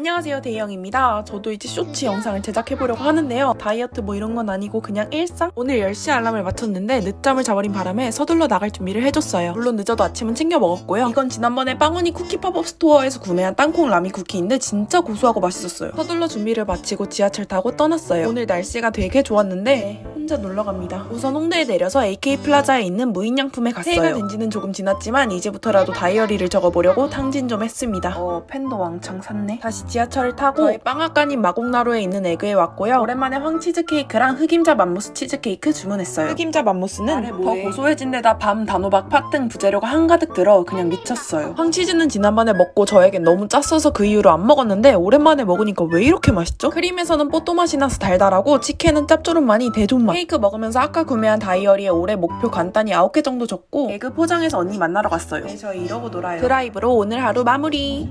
안녕하세요 대희영입니다. 저도 이제 쇼츠 영상을 제작해보려고 하는데요. 다이어트 뭐 이런 건 아니고 그냥 일상? 오늘 10시 알람을 맞췄는데 늦잠을 자버린 바람에 서둘러 나갈 준비를 해줬어요. 물론 늦어도 아침은 챙겨 먹었고요. 이건 지난번에 빵언니 쿠키 팝업 스토어에서 구매한 땅콩 라미 쿠키인데 진짜 고소하고 맛있었어요. 서둘러 준비를 마치고 지하철 타고 떠났어요. 오늘 날씨가 되게 좋았는데 혼자 놀러 갑니다. 우선 홍대에 내려서 AK 플라자에 있는 무인양품에 갔어요. 새해가 된 지는 조금 지났지만 이제부터라도 다이어리를 적어보려고 탕진 좀 했습니다. 어, 펜도 왕창 샀네. 다시 지하철을 타고 저희 빵앗간인 마곡나루에 있는 에그에 왔고요. 오랜만에 황치즈 케이크랑 흑임자 맘모스 치즈 케이크 주문했어요. 흑임자 맘모스는 더 고소해진 데다 밤, 단호박, 팥 등 부재료가 한가득 들어 그냥 미쳤어요. 황치즈는 지난번에 먹고 저에겐 너무 짰어서 그 이후로 안 먹었는데 오랜만에 먹으니까 왜 이렇게 맛있죠? 크림에서는 뽀또 맛이 나서 달달하고 치킨은 짭조름하니 대존맛. 케이크 먹으면서 아까 구매한 다이어리에 올해 목표 간단히 9개 정도 적고 에그 포장해서 언니 만나러 갔어요. 네, 저희 이러고 놀아요. 드라이브로 오늘 하루 마무리.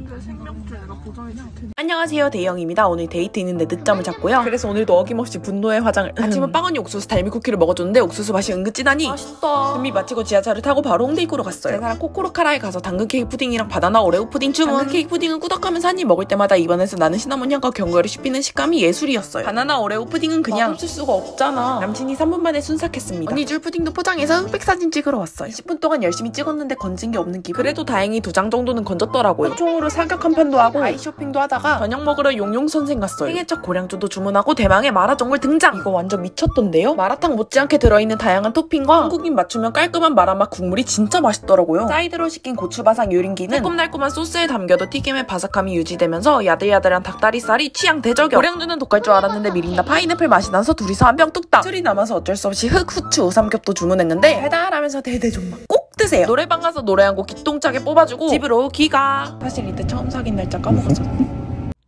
안녕하세요 대영입니다. 오늘 데이트 있는데 늦잠을 잤고요. 그래서 오늘도 어김없이 분노의 화장을 아침은 빵언니 옥수수 달미 쿠키를 먹어줬는데 옥수수 맛이 은근 진하니 맛있다. 준비 마치고 지하철을 타고 바로 홍대 입구로 갔어요. 제 사랑 코코로카라에 가서 당근 케이크 푸딩이랑 바나나 오레오 푸딩 주문. 당근 케이크 푸딩은 꾸덕하면서 한 입 먹을 때마다 입안에서 나는 시나몬 향과 견과류 씹히는 식감이 예술이었어요. 바나나 오레오 푸딩은 그냥 없을 수가 없잖아. 남친이 3분 만에 순삭했습니다. 언니 줄 푸딩도 포장해서 흑백 사진 찍으러 왔어요. 20분 동안 열심히 찍었는데 건진 게 없는 기분. 그래도 다행히 두 장 정도는 건졌더라고요. 총으로 사격 한 판도 하고 아이 쇼핑도 하다 가 저녁 먹으러 용용 선생 갔어요. 생애 첫 고량주도 주문하고 대망의 마라전골 등장. 이거 완전 미쳤던데요? 마라탕 못지않게 들어있는 다양한 토핑과 한국인 맞춤형 깔끔한 마라맛 국물이 진짜 맛있더라고요. 사이드로 시킨 고추바삭 유린기는 새콤달콤한 소스에 담겨도 튀김의 바삭함이 유지되면서 야들야들한 닭다리살이 취향 대저격. 고량주는 독할 줄 알았는데 미린다 파인애플 맛이 나서 둘이서 한 병 뚝딱. 술이 남아서 어쩔 수 없이 흑 후추 우삼겹도 주문했는데 달달하면서 대대존맛 꼭 드세요. 노래방 가서 노래 한 곡 기똥차게 뽑아주고 집으로 귀가. 사실 이때 처음 사귄 날짜 까먹었었네.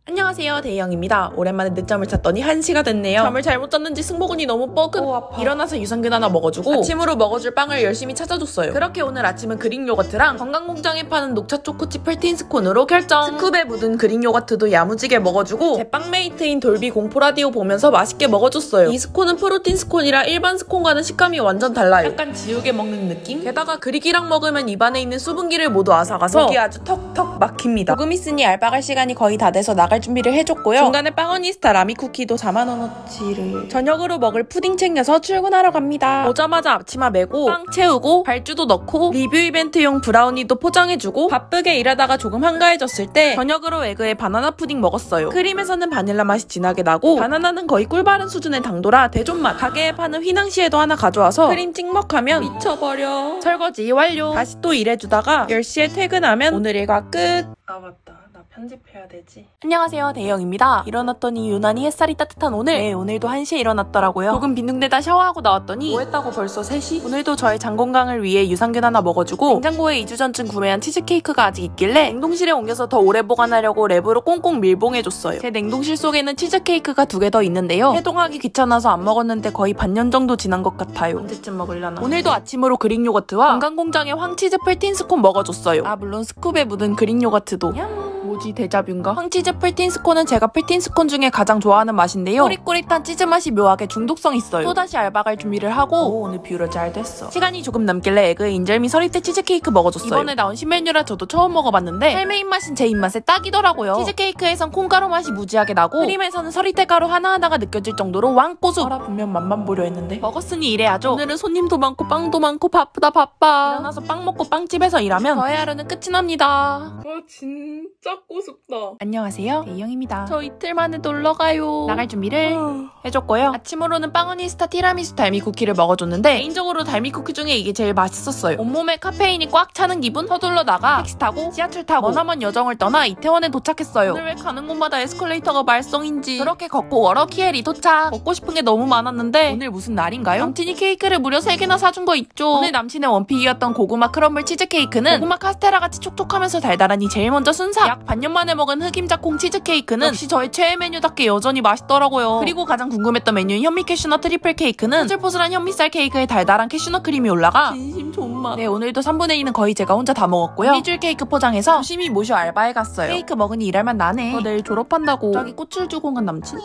안녕하세요 대희영입니다. 오랜만에 늦잠을 잤더니 1시가 됐네요. 잠을 잘못 잤는지 승모근이 너무 뻐근 일어나서 유산균 하나 먹어주고 아침으로 먹어줄 빵을 열심히 찾아줬어요. 그렇게 오늘 아침은 그릭 요거트랑 건강공장에 파는 녹차 초코칩 프로틴 스콘으로 결정. 스쿱에 묻은 그릭 요거트도 야무지게 먹어주고 제 빵메이트인 돌비 공포라디오 보면서 맛있게 먹어줬어요. 이 스콘은 프로틴 스콘이라 일반 스콘과는 식감이 완전 달라요. 약간 지우개 먹는 느낌? 게다가 그릭이랑 먹으면 입안에 있는 수분기를 모두 앗아가서 목이 아주 턱턱 막힙니다. 조금 있으니 알바 갈 시간이 거의 다 돼서 나갈 준비를 해줬고요. 중간에 빵언니스타 라미 쿠키도 4만원어치를 저녁으로 먹을 푸딩 챙겨서 출근하러 갑니다. 오자마자 앞치마 메고 빵 채우고 발주도 넣고 리뷰 이벤트용 브라우니도 포장해주고 바쁘게 일하다가 조금 한가해졌을 때 저녁으로 에그에 바나나 푸딩 먹었어요. 크림에서는 바닐라 맛이 진하게 나고 바나나는 거의 꿀바른 수준의 당도라 대존맛 가게에 파는 휘낭시에도 하나 가져와서 크림 찍먹하면 미쳐버려. 설거지 완료. 다시 또 일해주다가 10시에 퇴근하면 오늘 일과 끝. 아 맞다. 편집해야 되지. 안녕하세요, 대영입니다. 일어났더니 유난히 햇살이 따뜻한 오늘. 네, 오늘도 1시에 일어났더라고요. 조금 빈둥대다 샤워하고 나왔더니 뭐 했다고 벌써 3시? 오늘도 저의 장 건강을 위해 유산균 하나 먹어주고 냉장고에 2주 전쯤 구매한 치즈케이크가 아직 있길래 냉동실에 옮겨서 더 오래 보관하려고 랩으로 꽁꽁 밀봉해줬어요. 제 냉동실 속에는 치즈케이크가 두 개 더 있는데요. 해동하기 귀찮아서 안 먹었는데 거의 반년 정도 지난 것 같아요. 언제쯤 먹으려나? 오늘도 아침으로 그릭 요거트와 건강공장의 황치즈 프로틴 스콘 먹어줬어요. 아 물론 scoop에 묻은 그릭 요거트도. 얌. 뭐지 데자뷔인가? 황치즈 프로틴 스콘은 제가 프로틴 스콘 중에 가장 좋아하는 맛인데요. 꼬릿꼬릿한 치즈 맛이 묘하게 중독성 있어요. 또다시 알바 갈 준비를 하고 오, 오늘 뷰러 잘 됐어. 시간이 조금 남길래 에그 인절미 서리태 치즈케이크 먹어줬어요. 이번에 나온 신메뉴라 저도 처음 먹어봤는데 할매 입맛인 제 입맛에 딱이더라고요. 치즈케이크에선 콩가루 맛이 무지하게 나고 크림에서는 서리태 가루 하나하나가 느껴질 정도로 왕고수. 어라 분명 맛만 보려 했는데 먹었으니 이래야죠. 오늘은 손님도 많고 빵도 많고 바쁘다 바빠. 일어나서 빵 먹고 빵집에서 일하면 저의 하루는 끝이 납니다. 와 진짜 찾고 싶다. 안녕하세요. 대영입니다. 저 이틀 만에 놀러 가요. 나갈 준비를 해줬고요. 아침으로는 빵어니스타 티라미수 라미 쿠키를 먹어줬는데 개인적으로 라미 쿠키 중에 이게 제일 맛있었어요. 온몸에 카페인이 꽉 차는 기분? 서둘러 나가 택시 타고 지하철 타고 머나먼 여정을 떠나 이태원에 도착했어요. 오늘 왜 가는 곳마다 에스컬레이터가 말썽인지 그렇게 걷고 워러 키엘이 도착. 먹고 싶은 게 너무 많았는데 오늘 무슨 날인가요? 남친이 케이크를 무려 3개나 사준 거 있죠. 오늘 남친의 one pick이었던 고구마 crumble 치즈케이크는 고구마 카스테라 같이 촉촉하면서 달달하니 제일 먼저 순삭. 약 반년 만에 먹은 흑임자콩 치즈케이크는 역시 저의 최애 메뉴답게 여전히 맛있더라고요. 그리고 가장 궁금했던 메뉴인 현미 캐슈넛 트리플 케이크는 포슬포슬한 현미쌀 케이크에 달달한 캐슈넛 크림이 올라가 진심 존맛. 네 오늘도 3분의 2는 거의 제가 혼자 다 먹었고요. 미줄 케이크 포장해서 열심히 모셔 알바에 갔어요. 케이크 먹으니 일할 맛 나네. 저 내일 졸업한다고 저기 꽃을 주고 간 남친.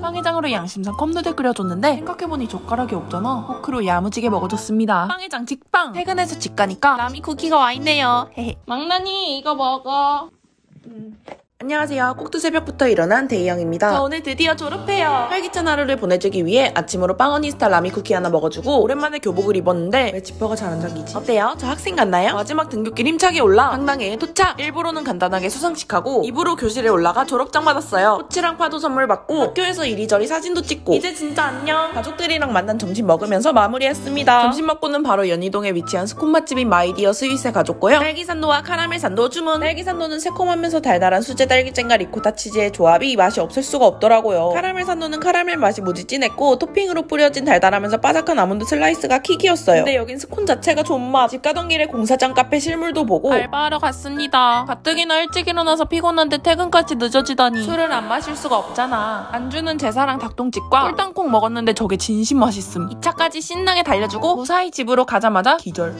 빵해장으로 양심상 컵누들 끓여줬는데 생각해보니 젓가락이 없잖아. 포크로 야무지게 먹어줬습니다. 빵해장 직빵. 퇴근해서 집 가니까 라미 쿠키가 와있네요. 헤헤. 망나니 이거 먹어. 음. 안녕하세요. 꼭두 새벽부터 일어난 데이영입니다. 저 오늘 드디어 졸업해요. 활기찬 하루를 보내주기 위해 아침으로 빵어니스타 라미 쿠키 하나 먹어주고 오랜만에 교복을 입었는데 왜 지퍼가 잘 안 잠기지? 어때요? 저 학생 같나요? 마지막 등굣길 힘차게 올라 당당해 도착! 1부로는 간단하게 수상식하고 2부로 교실에 올라가 졸업장 받았어요. 꽃이랑 파도 선물 받고 학교에서 이리저리 사진도 찍고 이제 진짜 안녕! 가족들이랑 맛난 점심 먹으면서 마무리했습니다. 점심 먹고는 바로 연희동에 위치한 스콘 맛집인 마이디어 스윗에 가줬고요. 딸기산도와 카라멜 산도 주문! 딸기산도는 새콤하면서 달달한 수제 딸기잼과 리코타 치즈의 조합이 맛이 없을 수가 없더라고요. 카라멜 산도는 카라멜 맛이 무지 진했고 토핑으로 뿌려진 달달하면서 바삭한 아몬드 슬라이스가 킥이었어요. 근데 여긴 스콘 자체가 존맛. 집 가던 길에 공사장 카페 실물도 보고 알바하러 갔습니다. 가뜩이나 일찍 일어나서 피곤한데 퇴근까지 늦어지다니 술을 안 마실 수가 없잖아. 안주는 제사랑 닭똥집과 꿀땅콩 먹었는데 저게 진심 맛있음. 2차까지 신나게 달려주고 무사히 집으로 가자마자 기절.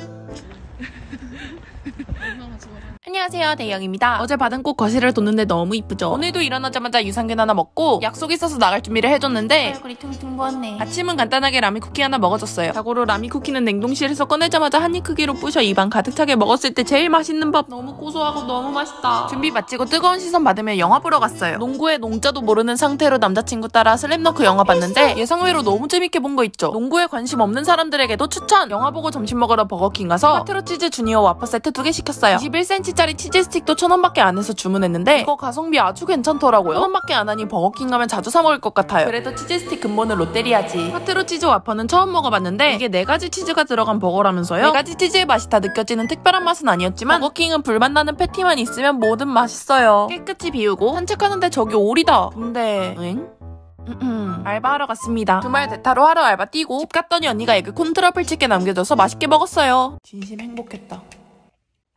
안녕하세요 대영입니다. 어제 받은 꽃 거실을 뒀는데 너무 이쁘죠? 오늘도 일어나자마자 유산균 하나 먹고 약속 있어서 나갈 준비를 해줬는데 얼굴이 퉁퉁 부었네. 아침은 간단하게 라미 쿠키 하나 먹어줬어요. 자고로 라미 쿠키는 냉동실에서 꺼내자마자 한 입 크기로 부셔 입안 가득 차게 먹었을 때 제일 맛있는 법. 너무 고소하고 너무 맛있다. 준비 마치고 뜨거운 시선 받으며 영화 보러 갔어요. 농구의 농자도 모르는 상태로 남자친구 따라 슬램덩크 영화 봤는데 예상외로 너무 재밌게 본 거 있죠? 농구에 관심 없는 사람들에게도 추천! 영화 보고 점심 먹으러 버거킹 가서 콰트로 치즈 주니어 와퍼 세트 두 개 시켰어요. 21cm 1짜리 치즈 스틱도 천 원밖에 안 해서 주문했는데 이거 가성비 아주 괜찮더라고요. 천 원밖에 안 하니 버거킹 가면 자주 사 먹을 것 같아요. 그래도 치즈 스틱 근본은 롯데리아지. 콰트로 치즈 와퍼는 처음 먹어봤는데 이게 네 가지 치즈가 들어간 버거라면서요? 네 가지 치즈의 맛이 다 느껴지는 특별한 맛은 아니었지만 버거킹은 불맛 나는 패티만 있으면 뭐든 맛있어요. 깨끗이 비우고 산책하는데 저기 오리다. 근데 응? 음, 알바하러 갔습니다. 주말 대타로 하러 알바 뛰고 집 갔더니 언니가 에그 콘트러플 치킨 남겨줘서 맛있게 먹었어요. 진심 행복했다.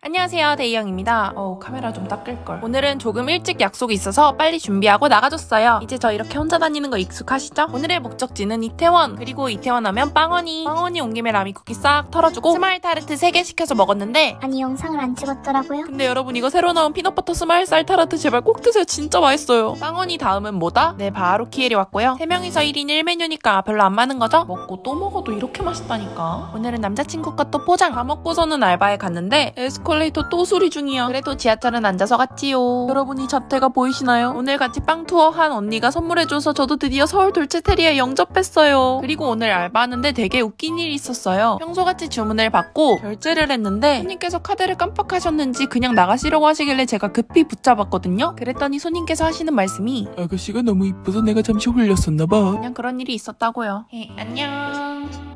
안녕하세요 데이영입니다. 어 카메라 좀 닦을걸. 오늘은 조금 일찍 약속이 있어서 빨리 준비하고 나가줬어요. 이제 저 이렇게 혼자 다니는 거 익숙하시죠? 오늘의 목적지는 이태원 그리고 이태원 하면 빵어니. 빵어니 온 김에 라미쿠키 싹 털어주고 스마일 타르트 3개 시켜서 먹었는데 아니 영상을 안 찍었더라고요. 근데 여러분 이거 새로 나온 피넛버터 스마일 쌀 타르트 제발 꼭 드세요. 진짜 맛있어요. 빵어니 다음은 뭐다? 네 바로 키엘이 왔고요. 3명이서 1인 1메뉴니까 별로 안 많은 거죠? 먹고 또 먹어도 이렇게 맛있다니까. 오늘은 남자친구 것도 포장. 다 먹고서는 알바에 갔는데 에스코 에스컬레이터 또 수리 중이야. 그래도 지하철은 앉아서 갔지요. 여러분이 자태가 보이시나요? 오늘 같이 빵 투어 한 언니가 선물해줘서 저도 드디어 서울 돌체테리에 영접했어요. 그리고 오늘 알바하는데 되게 웃긴 일이 있었어요. 평소같이 주문을 받고 결제를 했는데 손님께서 카드를 깜빡하셨는지 그냥 나가시려고 하시길래 제가 급히 붙잡았거든요. 그랬더니 손님께서 하시는 말씀이 아가씨가 너무 이뻐서 내가 잠시 홀렸었나봐. 그냥 그런 일이 있었다고요. 예, 안녕.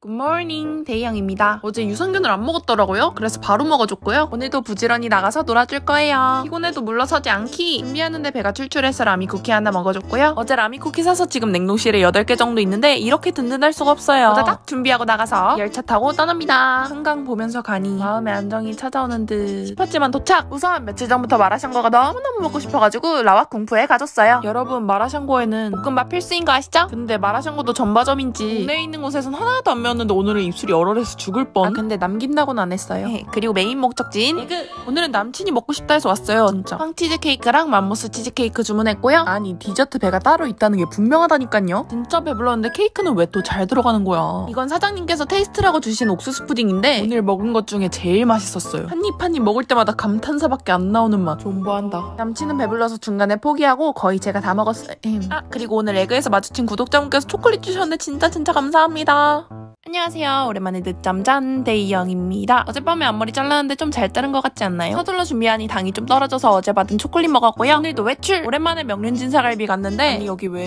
Good morning 데이영입니다. 어제 유산균을 안 먹었더라고요. 그래서 바로 먹어줬고요. 오늘도 부지런히 나가서 놀아줄 거예요. 피곤해도 물러서지 않기. 준비하는데 배가 출출해서 라미 쿠키 하나 먹어줬고요. 어제 라미 쿠키 사서 지금 냉동실에 8개 정도 있는데 이렇게 든든할 수가 없어요. 딱 준비하고 나가서 열차 타고 떠납니다. 한강 보면서 가니 마음의 안정이 찾아오는 듯 싶었지만 도착! 우선 며칠 전부터 마라샹궈가 너무너무 먹고 싶어가지고 라화쿵부에 가줬어요. 여러분 마라샹궈에는 볶음밥 필수인 거 아시죠? 근데 마라 샹궈 도 점바점인지 동네에 있는 곳에선 하나도 안 매웠는데 오늘은 입술이 얼얼해서 죽을 뻔. 아 근데 남긴다고는 안 했어요. 네, 그리고 메인 목적지인 에그. 오늘은 남친이 먹고 싶다 해서 왔어요. 진짜. 황치즈 케이크랑 맘모스 치즈 케이크 주문했고요. 아니 디저트 배가 따로 있다는 게 분명하다니까요. 진짜 배불렀는데 케이크는 왜 또 잘 들어가는 거야. 이건 사장님께서 taste라고 주신 옥수수 푸딩인데 오늘 먹은 것 중에 제일 맛있었어요. 한 입 한 입 먹을 때마다 감탄사밖에 안 나오는 맛. 존버한다. 남친은 배불러서 중간에 포기하고 거의 제가 다 먹었어요. 아 그리고 오늘 에그에서 마주친 구독자분께 서 초콜릿 주셨는데 진짜 진짜 감사합니다. 안녕하세요. 오랜만에 늦잠 잔 데이영입니다. 어젯밤에 앞머리 잘랐는데 좀 잘 자른 것 같지 않나요? 서둘러 준비하니 당이 좀 떨어져서 어제 받은 초콜릿 먹었고요. 오늘도 외출! 오랜만에 명륜진사갈비 갔는데 아니 여기 왜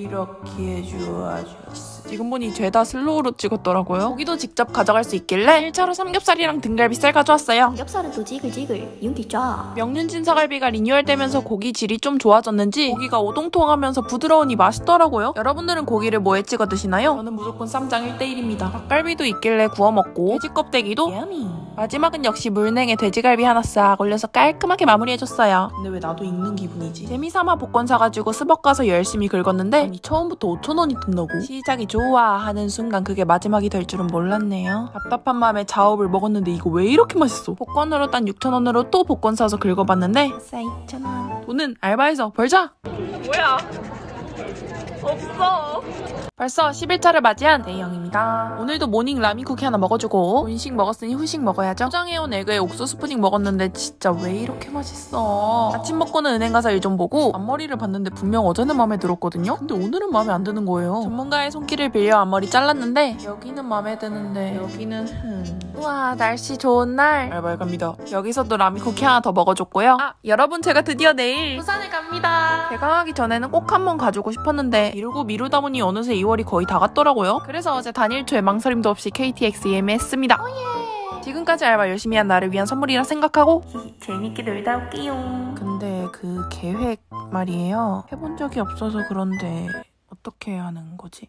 이렇게 좋아졌어? 지금 보니 죄다 slow로 찍었더라고요. 고기도 직접 가져갈 수 있길래 1차로 삼겹살이랑 등갈비살 가져왔어요. 삼겹살은 또 지글지글 윤기 쫙. 명륜진사갈비가 리뉴얼되면서 고기 질이 좀 좋아졌는지 고기가 오동통하면서 부드러우니 맛있더라고요. 여러분들은 고기를 뭐에 찍어 드시나요? 저는 무조건 쌈장 1대1입니다. 닭갈비도 있길래 구워 먹고 돼지 껍데기도. 마지막은 역시 물냉에 돼지갈비 하나 싹 올려서 깔끔하게 마무리해줬어요. 근데 왜 나도 익는 기분이지? 재미삼아 복권 사가지고 스벅 가서 열심히 긁었는데 아니 처음부터 5천 원이 든다고? 시작이 좋아 하는 순간 그게 마지막이 될 줄은 몰랐네요. 답답한 마음에 자허블을 먹었는데 이거 왜 이렇게 맛있어? 복권으로 딴 6천원으로 또 복권 사서 긁어봤는데 싸 2천원. 돈은 알바해서 벌자! 뭐야? 없어. 벌써 10일차를 맞이한 대영입니다. 오늘도 모닝 라미 쿠키 하나 먹어주고 본식 먹었으니 후식 먹어야죠. 포장해온 에그에 옥수수 푸딩 먹었는데 진짜 왜 이렇게 맛있어. 아침 먹고는 은행 가서 일 좀 보고 앞머리를 봤는데 분명 어제는 마음에 들었거든요. 근데 오늘은 마음에 안 드는 거예요. 전문가의 손길을 빌려 앞머리 잘랐는데 여기는 마음에 드는데 여기는 흠. 우와 날씨 좋은 날 알바에 갑니다. 여기서도 라미 쿠키 하나 더 먹어줬고요. 아 여러분 제가 드디어 내일 부산에 갑니다. 개강하기 전에는 꼭 한번 가주고 싶었는데 미루고 미루다 보니 어느새 2월 이 거의 다 갔더라고요. 그래서 어제 단 1초의 망설임도 없이 KTX 예매했습니다. 지금까지 알바 열심히 한 나를 위한 선물이라 생각하고 재밌게 놀다 올게요. 근데 그 계획 말이에요. 해본 적이 없어서 그런데 어떻게 하는 거지?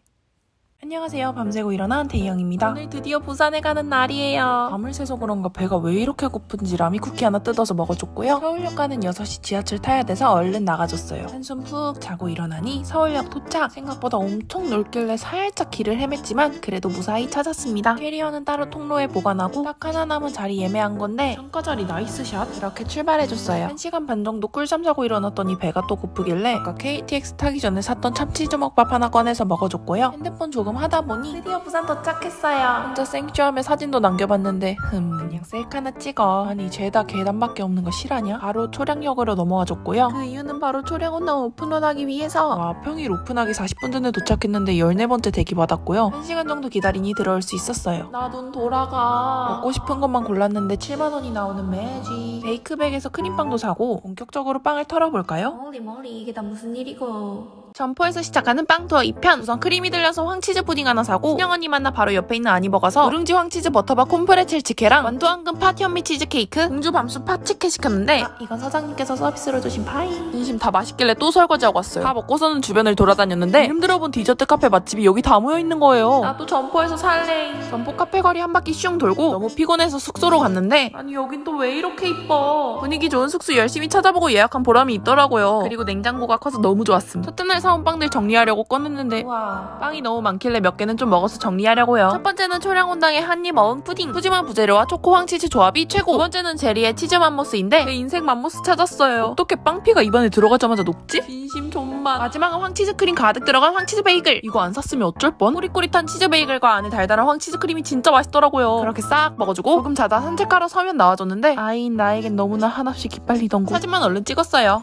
안녕하세요. 밤새고 일어난 대희영입니다. 오늘 드디어 부산에 가는 날이에요. 밤을 새서 그런가 배가 왜 이렇게 고픈지 라미 쿠키 하나 뜯어서 먹어줬고요. 서울역 가는 6시 지하철 타야 돼서 얼른 나가줬어요. 한숨 푹 자고 일어나니 서울역 도착. 생각보다 엄청 넓길래 살짝 길을 헤맸지만 그래도 무사히 찾았습니다. 캐리어는 따로 통로에 보관하고 딱 하나 남은 자리 예매한 건데 창가 자리 nice shot 이렇게 출발해줬어요. 1시간 반 정도 꿀잠 자고 일어났더니 배가 또 고프길래 아까 KTX 타기 전에 샀던 참치주먹밥 하나 꺼내서 먹어줬고요. 핸드폰 조금 하다 보니 드디어 부산 도착했어요. 혼자 생쇼하며 사진도 남겨봤는데 흠 그냥 셀카 하나 찍어. 아니 죄다 계단밖에 없는 거 실화냐? 바로 초량역으로 넘어와줬고요. 그 이유는 바로 초량 온당 오픈런하기 위해서 와 평일 오픈하기 40분 전에 도착했는데 14번째 대기 받았고요. 1시간 정도 기다리니 들어올 수 있었어요. 나돈 돌아가. 먹고 싶은 것만 골랐는데 7만원이 나오는 매직. 베이크백에서 크림빵도 사고 본격적으로 빵을 털어볼까요? 머리 머리 이게 다 무슨 일이고 점포에서 시작하는 빵 투어 2편. 우선 크림이 들려서 황치즈 푸딩 하나 사고 신영 언니 만나 바로 옆에 있는 아니버 가서 누룽지 황치즈 버터밥 콤프레첼 치케랑 완두 황금 팥 현미 치즈 케이크 공주 밤수 팥 치케 시켰는데 아, 이건 사장님께서 서비스로 주신 파이. 진심 다 맛있길래 또 설거지하고 왔어요. 다 먹고서는 주변을 돌아다녔는데 이름 들어본 디저트 카페 맛집이 여기 다 모여있는 거예요. 나도 전포에서 살래. 전포 카페 거리 한 바퀴 슝 돌고 너무 피곤해서 숙소로 갔는데 아니 여긴 또 왜 이렇게 이뻐? 분위기 좋은 숙소 열심히 찾아보고 예약한 보람이 있더라고요. 그리고 냉장고가 커서 너무 좋았음. 첫째 날 사온 빵들 정리하려고 꺼냈는데 와. 빵이 너무 많길래 몇 개는 좀 먹어서 정리하려고요. 첫 번째는 초량온당의 한입 어흥 푸딩. 푸짐한 부재료와 초코 황치즈 조합이 최고. 두 번째는 제리의 치즈 맘모스인데 내 인생 맘모스 찾았어요. 어떻게 빵피가 입안에 들어가자마자 녹지? 진심 존맛. 마지막은 황치즈 크림 가득 들어간 황치즈 베이글. 이거 안 샀으면 어쩔 뻔? 꼬릿꼬릿한 치즈 베이글과 안에 달달한 황치즈 크림이 진짜 맛있더라고요. 그렇게 싹 먹어주고 조금 자다 산책하러 서면 나와줬는데 I인 나에겐 너무나 한없이 기빨리던 곳. 사진만 얼른 찍었어요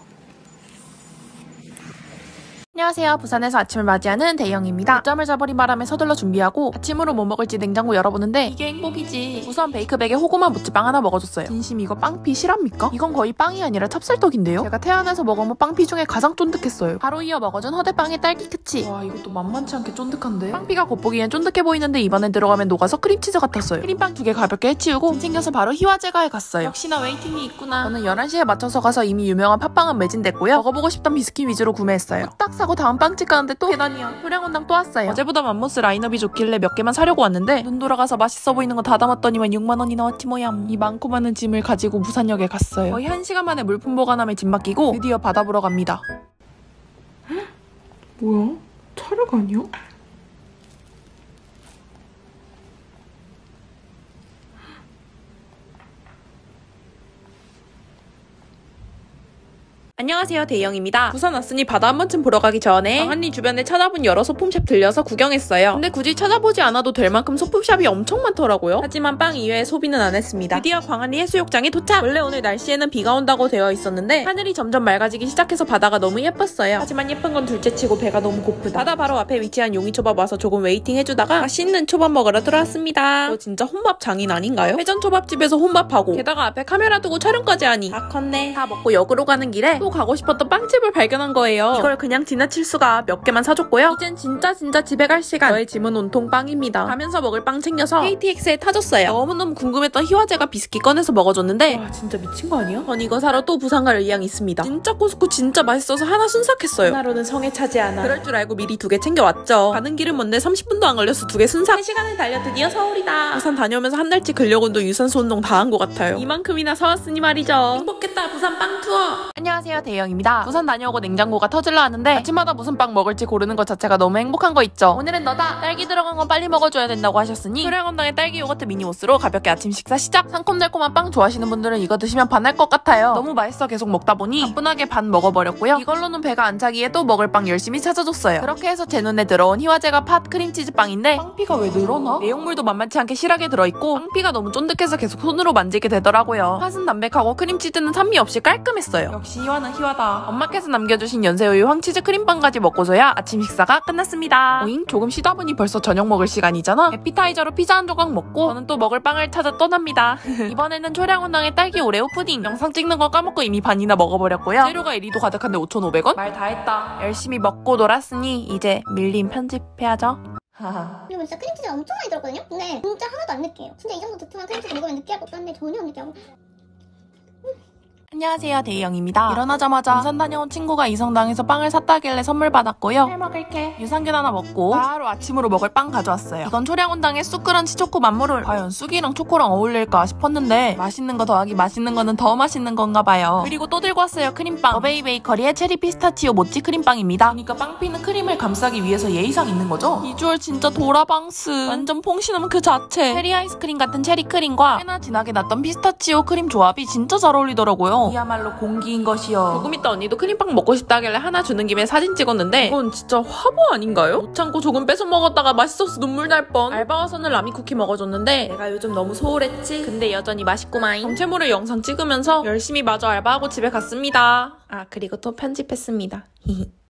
안녕하세요. 부산에서 아침을 맞이하는 대영입니다. 늦잠을 자버린 바람에 서둘러 준비하고 아침으로 뭐 먹을지 냉장고 열어보는데 이게 행복이지. 우선 베이크백에 호구마 모찌빵 하나 먹어줬어요. 진심 이거 빵피 실화입니까? 이건 거의 빵이 아니라 찹쌀떡인데요? 제가 태어나서 먹어본 빵피 중에 가장 쫀득했어요. 바로 이어 먹어준 허대빵의 딸기 크치. 와 이것도 만만치 않게 쫀득한데? 빵피가 겉보기엔 쫀득해 보이는데 입안에 들어가면 녹아서 크림치즈 같았어요. 크림빵 두 개 가볍게 해치우고 챙겨서 바로 희화제가에 갔어요. 역시나 waiting이 있구나. 저는 11시에 맞춰서 가서 이미 유명한 팥빵은 매진됐고요. 먹어보고 싶던 비스킷 위주로 구매했어요. 딱 사고 다음 빵집 가는데 또 계단이야. 초량온당 또 왔어요. 어제보다 맘모스 라인업이 좋길래 몇 개만 사려고 왔는데 눈 돌아가서 맛있어 보이는 거 다 담았더니만 6만 원이 나왔지 뭐야. 이 많고 많은 짐을 가지고 부산역에 갔어요. 거의 1시간 만에 물품 보관함에 짐 맡기고 드디어 바다 보러 갑니다. 뭐야? 촬영 아니야? 안녕하세요 대영입니다. 부산 왔으니 바다 한 번쯤 보러 가기 전에 광안리 주변에 찾아본 여러 소품샵 들려서 구경했어요. 근데 굳이 찾아보지 않아도 될 만큼 소품샵이 엄청 많더라고요. 하지만 빵 이외에 소비는 안 했습니다. 드디어 광안리 해수욕장에 도착! 원래 오늘 날씨에는 비가 온다고 되어 있었는데 하늘이 점점 맑아지기 시작해서 바다가 너무 예뻤어요. 하지만 예쁜 건 둘째치고 배가 너무 고프다. 바다 바로 앞에 위치한 용이초밥 와서 조금 waiting 해주다가 맛있는 초밥 먹으러 들어왔습니다. 저 진짜 혼밥 장인 아닌가요? 회전 초밥집에서 혼밥하고 게다가 앞에 카메라 두고 촬영까지 하니 아 컸네. 다 먹고 역으로 가는 길에 또 가고 싶었던 빵집을 발견한 거예요. 이걸 그냥 지나칠 수가 몇 개만 사줬고요. 이젠 진짜 진짜 집에 갈 시간. 저의 짐은 온통 빵입니다. 가면서 먹을 빵 챙겨서 KTX에 타줬어요. 너무너무 궁금했던 희화제가 비스킷 꺼내서 먹어줬는데 와 진짜 미친 거 아니야? 전 이거 사러 또 부산 갈 의향이 있습니다. 진짜 코스코 진짜 맛있어서 하나 순삭했어요. 하나로는 성에 차지 않아. 그럴 줄 알고 미리 두 개 챙겨왔죠. 가는 길은 먼데 30분도 안 걸려서 두 개 순삭. 3시간을 달려 드디어 서울이다. 부산 다녀오면서 한 달치 근력 운동 유산소 운동 다 한 것 같아요. 이만큼이나 사왔으니 말이죠. 행복했다 부산 빵 투어. 안녕하세요 대영입니다. 부산 다녀오고 냉장고가 터질라 하는데 아침마다 무슨 빵 먹을지 고르는 것 자체가 너무 행복한 거 있죠. 오늘은 너다. 딸기 들어간 건 빨리 먹어줘야 된다고 하셨으니 초량온당의 딸기 요거트 미니모스로 가볍게 아침 식사 시작. 상콤달콤한 빵 좋아하시는 분들은 이거 드시면 반할 것 같아요. 너무 맛있어 계속 먹다 보니 가뿐하게 반 먹어버렸고요. 이걸로는 배가 안 차기에 또 먹을 빵 열심히 찾아줬어요. 그렇게 해서 제 눈에 들어온 희와제과 팥 크림치즈 빵인데 빵피가 왜 늘어나? 내용물도 만만치 않게 실하게 들어있고 빵피가 너무 쫀득해서 계속 손으로 만지게 되더라고요. 팥은 담백하고 크림치즈는 산미 없이 깔끔했어요. 역시 희와는 희와다. 엄마께서 남겨주신 연세우유 황치즈 크림빵까지 먹고서야 아침 식사가 끝났습니다. 오잉? 조금 쉬다 보니 벌써 저녁 먹을 시간이잖아. 에피타이저로 피자 한 조각 먹고 저는 또 먹을 빵을 찾아 떠납니다. 이번에는 초량온당의 딸기 오레오 푸딩. 영상 찍는 거 까먹고 이미 반이나 먹어버렸고요. 재료가 이리도 가득한데 5,500원? 말 다 했다. 열심히 먹고 놀았으니 이제 밀린 편집해야죠. 그리고 진짜 크림치즈가 엄청 많이 들었거든요? 근데 진짜 하나도 안 느끼해요. 진짜 이 정도 두툼한 크림치즈 먹으면 느끼할 것도 한데 전혀 안 느끼하고 안녕하세요 대희영입니다. 일어나자마자 부산 다녀온 친구가 이성당에서 빵을 샀다길래 선물 받았고요. 잘 먹을게. 유산균 하나 먹고 바로 아침으로 먹을 빵 가져왔어요. 이건 초량온당의 쑥크런치 초코 만물을 과연 쑥이랑 초코랑 어울릴까 싶었는데 맛있는 거 더하기 맛있는 거는 더 맛있는 건가 봐요. 그리고 또 들고 왔어요 크림빵. 어베이 베이커리의 체리 피스타치오 모찌 크림빵입니다. 그러니까 빵피는 크림을 감싸기 위해서 예의상 있는 거죠? 비주얼 진짜 도라방스. 완전 퐁신함 그 자체. 체리 아이스크림 같은 체리 크림과 꽤나 진하게 났던 피스타치오 크림 조합이 진짜 잘 어울리더라고요 이야말로 공기인 것이요. 조금 있다 언니도 크림빵 먹고 싶다길래 하나 주는 김에 사진 찍었는데 이건 진짜 화보 아닌가요? 못 참고 조금 뺏어 먹었다가 맛있어서 눈물 날 뻔. 알바 와서는 라미 쿠키 먹어줬는데 내가 요즘 너무 소홀했지? 근데 여전히 맛있구만 정체모를 영상 찍으면서 열심히 마저 알바하고 집에 갔습니다 아 그리고 또 편집했습니다.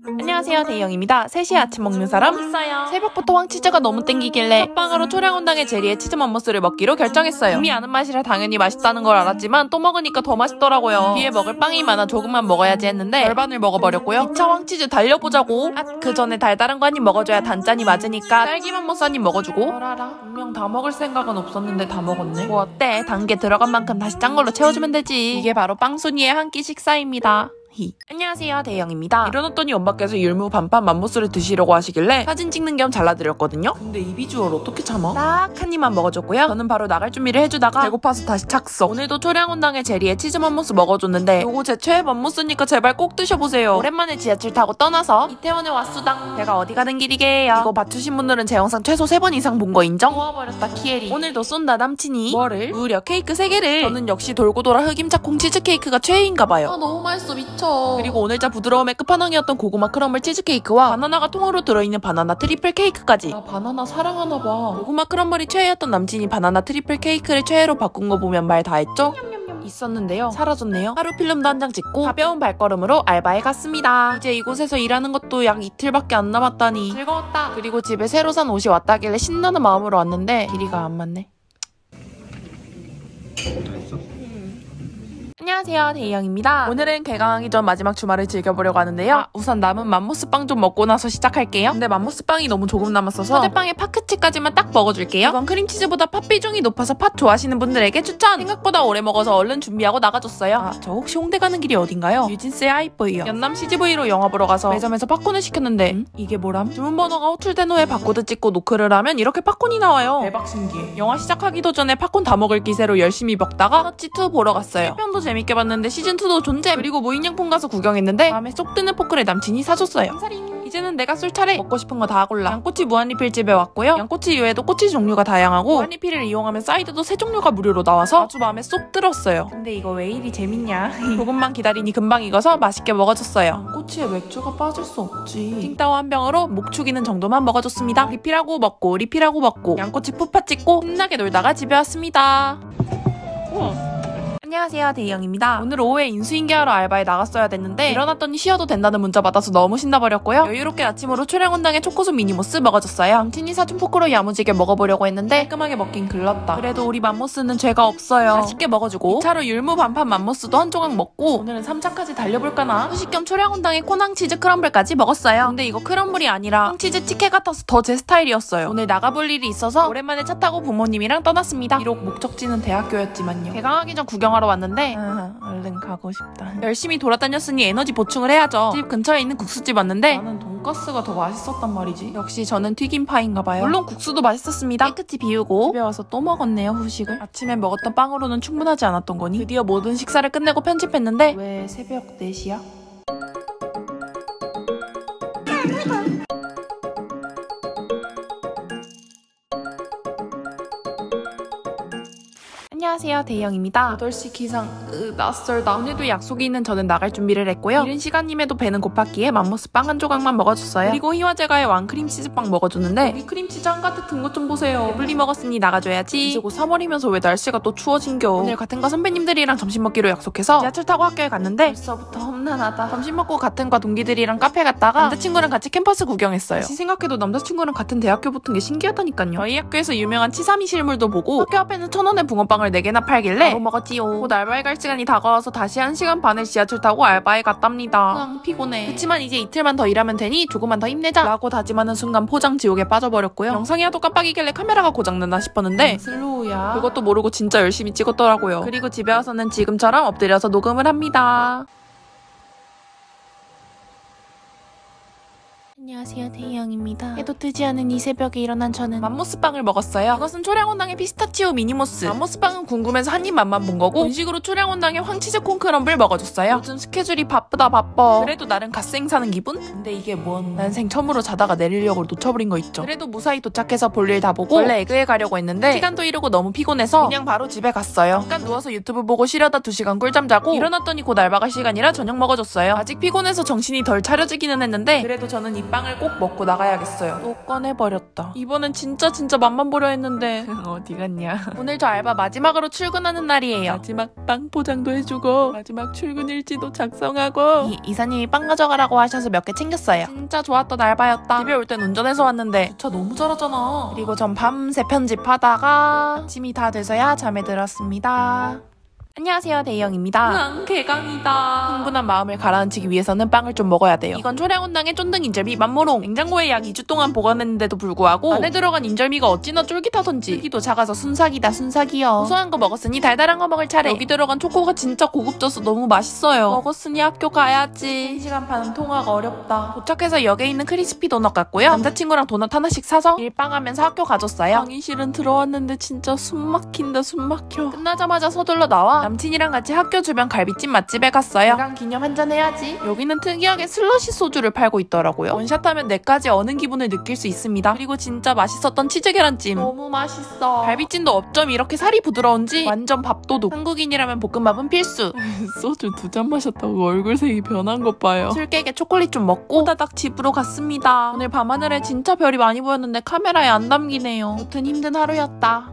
안녕하세요 대영입니다. 3시에 아침 먹는 사람? 있어요. 새벽부터 황치즈가 너무 땡기길래 첫빵으로 초량온당의 제리의 치즈 맘모스를 먹기로 결정했어요. 이미 아는 맛이라 당연히 맛있다는 걸 알았지만 또 먹으니까 더 맛있더라고요. 뒤에 먹을 빵이 많아 조금만 먹어야지 했는데 절반을 먹어버렸고요. 2차 황치즈 달려보자고. 아 그 전에 달달한 거 한 입 먹어줘야 단짠이 맞으니까 딸기 맘모스 한 입 먹어주고. 어라라 분명 다 먹을 생각은 없었는데 다 먹었네. 뭐 어때? 단 게 들어간 만큼 다시 짠 걸로 채워주면 되지. 이게 바로 빵순이의 한 끼 식사입니다 히. 안녕하세요 대영입니다. 일어났더니 엄마께서 율무 반반 맘모스를 드시려고 하시길래 사진 찍는 겸 잘라드렸거든요. 근데 이 비주얼 어떻게 참아? 딱 한 입만 먹어줬고요. 저는 바로 나갈 준비를 해주다가 배고파서 다시 착석. 오늘도 초량온당의 제리에 치즈 맘모스 먹어줬는데 요거 제 최애 맘모스니까 제발 꼭 드셔보세요. 오랜만에 지하철 타고 떠나서 이태원에 왔수당 제가 어디 가는 길이게요. 이거 봐주신 분들은 제 영상 최소 3번 이상 본 거 인정? 와버렸다 키에리. 오늘도 쏜다 남친이. 뭐를? 무려 케이크 3개를. 저는 역시 돌고 돌아 흑임자 콩 치즈케이크가 최애인가봐요. 아 너무 맛있어. 미쳐 그리고 오늘자 부드러움의 끝판왕이었던 고구마 크럼블 치즈케이크와 바나나가 통으로 들어있는 바나나 트리플 케이크까지 나 바나나 사랑하나 봐 고구마 크럼블이 최애였던 남친이 바나나 트리플 케이크를 최애로 바꾼 거 보면 말 다 했죠? 있었는데요. 사라졌네요. 하루 필름도 한 장 찍고 가벼운 발걸음으로 알바에 갔습니다. 이제 이곳에서 일하는 것도 약 이틀밖에 안 남았다니 즐거웠다. 그리고 집에 새로 산 옷이 왔다길래 신나는 마음으로 왔는데 길이가 안 맞네. 안녕하세요 대희영입니다. 오늘은 개강하기 전 마지막 주말을 즐겨보려고 하는데요. 아, 우선 남은 맘모스 빵 좀 먹고 나서 시작할게요. 근데 맘모스 빵이 너무 조금 남았어서 서대빵에 팥크치까지만 딱 먹어줄게요. 이건 크림치즈보다 팥 비중이 높아서 팥 좋아하시는 분들에게 추천! 생각보다 오래 먹어서 얼른 준비하고 나가줬어요. 아, 저 혹시 홍대 가는 길이 어딘가요? 뉴진스의 하입보이요. 연남 CGV로 영화 보러 가서 매점에서 팝콘을 시켰는데 음? 이게 뭐람? 주문 번호가 호출된 후에 바코드 찍고 노크를 하면 이렇게 팝콘이 나와요. 대박 신기해. 영화 시작하기도 전에 팝콘 다 먹을 기세로 열심히 먹다가 터치2 보러 갔어요. 1편도 재밌게 봤는데 시즌2도 존잼. 그리고 무인양품 가서 구경했는데 마음에 쏙 드는 포크를 남친이 사줬어요. 이제는 내가 쏠 차례 먹고 싶은 거 다 골라 양꼬치 무한리필집에 왔고요. 양꼬치 이외에도 꼬치 종류가 다양하고 무한리필을 이용하면 사이드도 세 종류가 무료로 나와서 아주 마음에 쏙 들었어요. 근데 이거 왜 이리 재밌냐? 조금만 기다리니 금방 익어서 맛있게 먹어줬어요. 양꼬치에 맥주가 빠질 수 없지. 칭따오 한 병으로 목 축이는 정도만 먹어줬습니다. 리필하고 먹고 리필하고 먹고. 양꼬치 푸파 찍고 신나게 놀다가 집에 왔습니다 안녕하세요 대희영입니다. 오늘 오후에 인수인계하러 알바에 나갔어야 됐는데 일어났더니 쉬어도 된다는 문자 받아서 너무 신나버렸고요. 여유롭게 아침으로 초량온당의 초코쑥 미니모스 먹어줬어요. 남친이 사준 포크로 야무지게 먹어보려고 했는데 깔끔하게 먹긴 글렀다. 그래도 우리 맘모스는 죄가 없어요. 맛있게 먹어주고 2차로 율무 반반 맘모스도 한 조각 먹고 오늘은 3차까지 달려볼까나 후식 겸 초량온당의 코낭 치즈 크럼블까지 먹었어요. 근데 이거 크럼블이 아니라 치즈 치케 같아서 더 제 스타일이었어요. 오늘 나가볼 일이 있어서 오랜만에 차 타고 부모님이랑 떠났습니다. 비록 목적지는 대학교였지만요. 개강하기 전 구경하러 왔는데 아, 얼른 가고 싶다. 열심히 돌아다녔으니 에너지 보충을 해야죠. 집 근처에 있는 국수집 왔는데 나는 돈가스가 더 맛있었단 말이지. 역시 저는 튀김파인가 봐요. 물론 국수도 맛있었습니다. 깨끗이 비우고 집에 와서 또 먹었네요 후식을. 아침에 먹었던 빵으로는 충분하지 않았던 거니 드디어 모든 식사를 끝내고 편집했는데 왜 새벽 4시야? 안녕하세요. 대영입니다. 8시 기상 으, 낯설다 오늘도 약속이 있는 저는 나갈 준비를 했고요. 이른 시간임에도 배는 고팠기에 맘모스 빵 한 조각만 먹어줬어요. 그리고 희와제과의 왕크림 치즈빵 먹어줬는데 여기 크림치즈 한가득 든 것 좀 보세요. 배불리 먹었으니 나가줘야지. 이제 곧 3월이면서 왜 날씨가 또 추워진겨. 오늘 같은 과 선배님들이랑 점심 먹기로 약속해서 지하철 타고 학교에 갔는데 벌써부터 험난하다. 점심 먹고 같은 과 동기들이랑 카페 갔다가 남자친구랑 같이 캠퍼스 구경했어요. 다시 생각해도 남자친구랑 같은 대학교 붙은 게 신기하다니까요. 저희 학교에서 유명한 치사미 실물도 보고 학교 앞에는 천 원에 붕어빵을 4개나 팔길래 먹었지요. 곧 알바에 갈 시간이 다가와서 다시 1시간 반을 지하철 타고 알바에 갔답니다. 응 피곤해. 그치만 이제 이틀만 더 일하면 되니 조금만 더 힘내자. 라고 다짐하는 순간 포장 지옥에 빠져버렸고요. 영상이 하도 깜빡이길래 카메라가 고장났나 싶었는데 슬로우야. 그것도 모르고 진짜 열심히 찍었더라고요. 그리고 집에 와서는 지금처럼 엎드려서 녹음을 합니다 안녕하세요 대영입니다. 해도 뜨지 않은 이 새벽에 일어난 저는 맘모스빵을 먹었어요. 이것은 초량온당의 피스타치오 미니맘모스. 맘모스빵은 궁금해서 한 입 맛만 본 거고 음식으로 초량온당의 황치즈 콩crumble 먹어줬어요. 요즘 스케줄이 바쁘다 바빠. 그래도 나름 갓생 사는 기분? 근데 이게 뭔 난생 처음으로 자다가 내릴 역 놓쳐버린 거 있죠. 그래도 무사히 도착해서 볼일 다 보고 원래 에그에 가려고 했는데 시간도 이르고 너무 피곤해서 그냥 바로 집에 갔어요. 잠깐 누워서 유튜브 보고 쉬려다 2시간 꿀잠 자고 일어났더니 곧 알바 갈 시간이라 저녁 먹어줬어요. 아직 피곤해서 정신이 덜 차려지기는 했는데 그래도 저는 이 빵을 꼭 먹고 나가야겠어요. 또 꺼내버렸다. 이번엔 진짜 진짜 맛만 보려 했는데 어디 갔냐. 오늘 저 알바 마지막으로 출근하는 날이에요. 마지막 빵 포장도 해주고 마지막 출근 일지도 작성하고 이, 이사님이 빵 가져가라고 하셔서 몇 개 챙겼어요. 진짜 좋았던 알바였다. 집에 올 땐 운전해서 왔는데 주차 너무 잘하잖아. 그리고 전 밤새 편집하다가 아침이 다 돼서야 잠에 들었습니다. 안녕하세요 대영입니다. 난 개강이다. 흥분한 마음을 가라앉히기 위해서는 빵을 좀 먹어야 돼요. 이건 초량온당의 쫀득 인절미 맛모롱. 냉장고에 약 2주 동안 보관했는데도 불구하고 안에 들어간 인절미가 어찌나 쫄깃하던지 크기도 작아서 순삭이다 순삭이요. 고소한 거 먹었으니 달달한 거 먹을 차례. 여기 들어간 초코가 진짜 고급져서 너무 맛있어요. 먹었으니 학교 가야지. 1시간 반 통학 어렵다. 도착해서 역에 있는 크리스피 도넛 갔고요. 남자친구랑 도넛 하나씩 사서 일빵 하면서 학교 가줬어요. 강의실은 들어왔는데 진짜 숨 막힌다 숨 막혀. 끝나자마자 서둘러 나와 남친이랑 같이 학교 주변 갈비찜 맛집에 갔어요. 개강 기념 한잔 해야지. 여기는 특이하게 슬러시 소주를 팔고 있더라고요. 원샷하면 내까지 어는 기분을 느낄 수 있습니다. 그리고 진짜 맛있었던 치즈 계란찜. 너무 맛있어. 갈비찜도 어쩜 이렇게 살이 부드러운지 완전 밥도둑. 한국인이라면 볶음밥은 필수. 소주 두 잔 마셨다고 얼굴색이 변한 것 봐요. 술 깨게 초콜릿 좀 먹고 따닥 집으로 갔습니다. 오늘 밤하늘에 진짜 별이 많이 보였는데 카메라에 안 담기네요. 여튼 힘든 하루였다.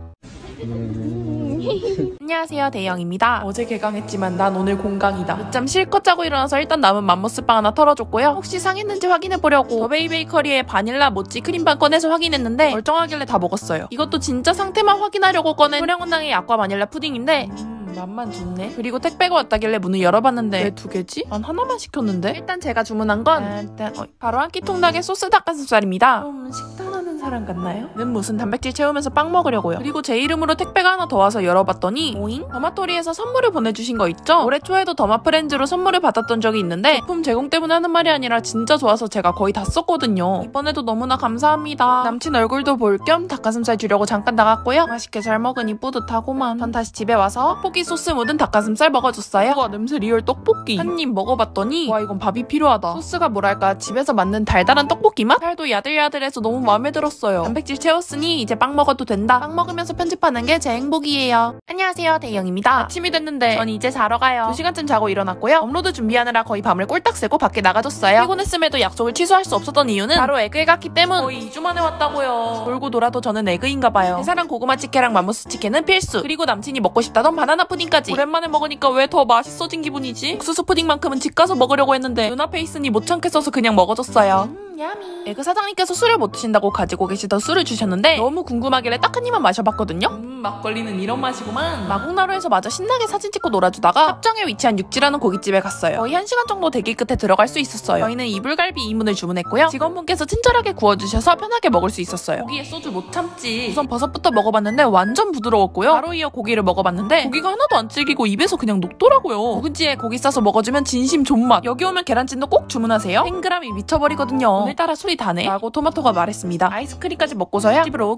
안녕하세요 대영입니다. 어제 개강했지만 난 오늘 공강이다. 늦잠 실컷 자고 일어나서 일단 남은 맘모스빵 하나 털어줬고요. 혹시 상했는지 확인해보려고 더베이 베이커리의 바닐라 모찌 크림빵 꺼내서 확인했는데 멀쩡하길래 다 먹었어요. 이것도 진짜 상태만 확인하려고 꺼낸 초량온당의 약과 바닐라 푸딩인데 음, 맛만 좋네. 그리고 택배가 왔다길래 문을 열어봤는데 왜 두 개지? 난 하나만 시켰는데? 일단 제가 주문한 건 일단 어, 바로 한 끼 통닭의 소스 닭가슴살입니다. 좀 식단하는 사람 같나요? 는 무슨 단백질 채우면서 빵 먹으려고요. 그리고 제 이름으로 택배가 하나 더 와서 열어봤더니 오잉? 더마토리에서 선물을 보내주신 거 있죠? 올해 초에도 더마 프렌즈로 선물을 받았던 적이 있는데 제품 제공 때문에 하는 말이 아니라 진짜 좋아서 제가 거의 다 썼거든요. 이번에도 너무나 감사합니다. 남친 얼굴도 볼 겸 닭가슴살 주려고 잠깐 나갔고요. 맛있게 잘 먹으니 뿌듯하고만. 전 다시 집에 와서 떡볶이 소스 묻은 닭가슴살 먹어줬어요. 와 냄새 real 떡볶이. 한 입 먹어봤더니 와 이건 밥이 필요하다. 소스가 뭐랄까 집에서 만든 달달한 떡볶이 맛? 살도 야들야들해서 너무 마음에 들었어요. 단백질 채웠으니 이제 빵 먹어도 된다. 빵 먹으면서 편집하는 게 제 행복이에요. 안녕하세요 대영입니다. 아침이 됐는데 전 이제 자러 가요. 2시간쯤 자고 일어났고요. 업로드 준비하느라 거의 밤을 꼴딱 새고 밖에 나가줬어요. 피곤했음에도 약속을 취소할 수 없었던 이유는 바로 에그에 갔기 때문. 거의 2주 만에 왔다고요. 돌고 돌아도 저는 에그인가 봐요. 대사랑 고구마 치케랑 맘모스 치케는 필수. 그리고 남친이 먹고 싶다던 바나나 푸딩까지. 오랜만에 먹으니까 왜 더 맛있어진 기분이지? 옥수수 푸딩만큼은 집 가서 먹으려고 했는데 눈앞에 있으니 못 참겠어서 그냥 먹어줬어요. Yummy. 에그 사장님께서 술을 못 드신다고 가지고 계시던 술을 주셨는데 너무 궁금하길래 딱 한 입만 마셔봤거든요. 음, 막걸리는 이런 맛이구만. 마곡나루에서 마저 신나게 사진 찍고 놀아주다가 합정에 위치한 육지라는 고깃집에 갔어요. 거의 한 시간 정도 대기 끝에 들어갈 수 있었어요. 저희는 이불갈비 2인분을 주문했고요. 직원분께서 친절하게 구워주셔서 편하게 먹을 수 있었어요. 고기에 소주 못 참지. 우선 버섯부터 먹어봤는데 완전 부드러웠고요. 바로 이어 고기를 먹어봤는데 고기가 하나도 안 질기고 입에서 그냥 녹더라고요. 묵은지에 고기 싸서 먹어주면 진심 존맛. 여기 오면 계란찜도 꼭 주문하세요. 탱글함이 미쳐버리거든요. 오늘따라 술이 다네. 라고 토마토가 말했습니다. 아이스크림까지 먹고서야 집으로.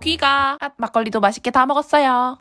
아, 막걸리도 맛있게 다 먹었어요.